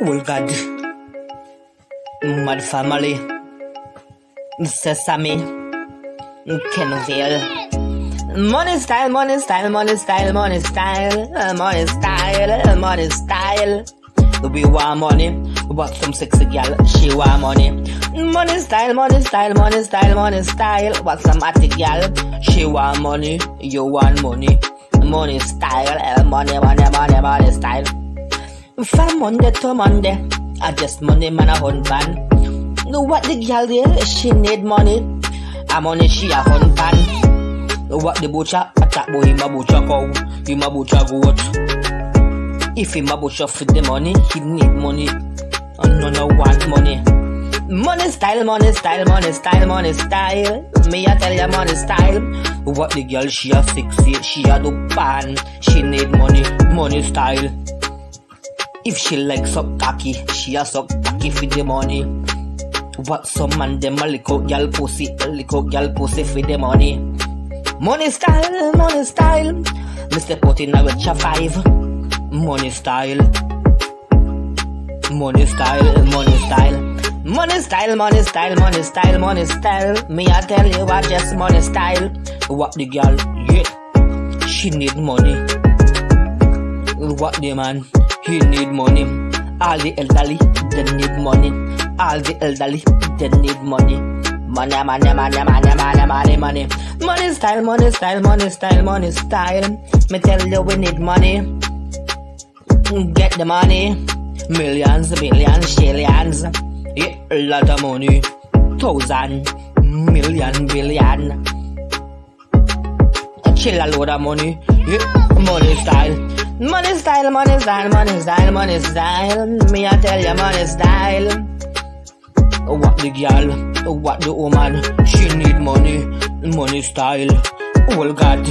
God. Mad family. Sesame. Kenville. Money style, money style, money style, money style, uh, money style, uh, money style. We want money, but some sexy gal, she want money. Money style, money style, money style, money style. But some atty gal, she want money, you want money. Money style, uh, money, money, money, money style. From Monday to Monday, I just money man a pan. Know what the gal there, she need money. I'm money she a pan. Know what the butcher attack boy him a butcher cow, him a butcher goat. If him a butcher for the money, he need money. And no no want money. Money style, money style, money style, money style. Me I tell ya money style. What the girl she a sexy, she a do pan. She need money, money style. If she like suck cocky, she a suck cocky for the money. What some man dem a lick out gal pussy, lick out gal pussy for the money. Money style, money style. Step out in a ya five. Money style. Money style, money style. Money style, money style, money style, money style. Me I tell you what just money style. What the girl, yeah, she need money. What the man, he need money. All the elderly, they need money. All the elderly, they need money. Money, money, money, money, money, money, money. Money style, money style, money style, money style. Me tell you we need money. Get the money. Millions, billions, trillions. Yeah, a lot of money. Thousand, million, billion. Chill a load of money. Yeah, money style. Money style, money style, money style, money style. Me I tell you money style. What the girl, what the woman, she need money, money style. Oh God,